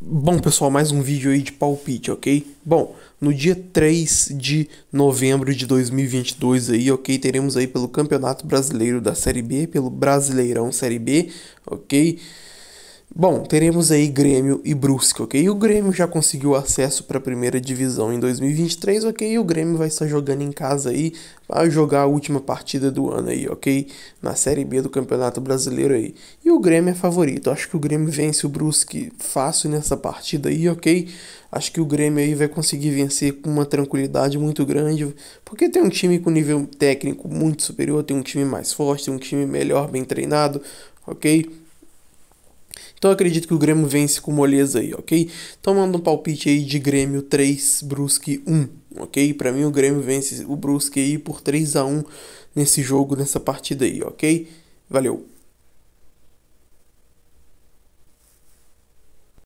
Bom, pessoal, mais um vídeo aí de palpite, ok? Bom, no dia 3 de novembro de 2022 aí, ok? Teremos aí pelo Campeonato Brasileiro da Série B, pelo Brasileirão Série B, ok? Bom, teremos aí Grêmio e Brusque, ok? O Grêmio já conseguiu acesso para a primeira divisão em 2023, ok? E o Grêmio vai estar jogando em casa aí, vai jogar a última partida do ano aí, ok? Na Série B do Campeonato Brasileiro aí. E o Grêmio é favorito, acho que o Grêmio vence o Brusque fácil nessa partida aí, ok? Acho que o Grêmio aí vai conseguir vencer com uma tranquilidade muito grande, porque tem um time com nível técnico muito superior, tem um time mais forte, tem um time melhor, bem treinado, ok? Então eu acredito que o Grêmio vence com moleza aí, ok? Então manda um palpite aí de Grêmio 3, Brusque 1, ok? Para mim o Grêmio vence o Brusque aí por 3 a 1 nesse jogo, nessa partida aí, ok? Valeu!